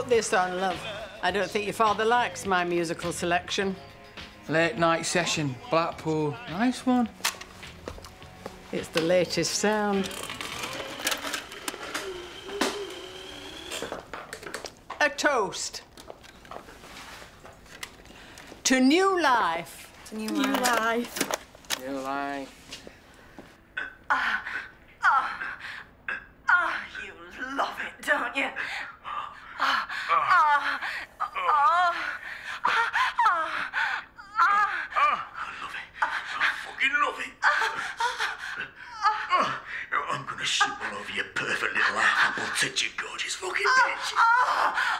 Put this on, love. I don't think your father likes my musical selection. Late night session, Blackpool. Nice one. It's the latest sound. A toast. To new life. To new life. New life. Ah, ah, Ah, you love it, don't you? Ah, ah, ah, it. I'm gonna shoot all over your perfect little half apple titchy gorgeous fucking bitch. Ah, ah,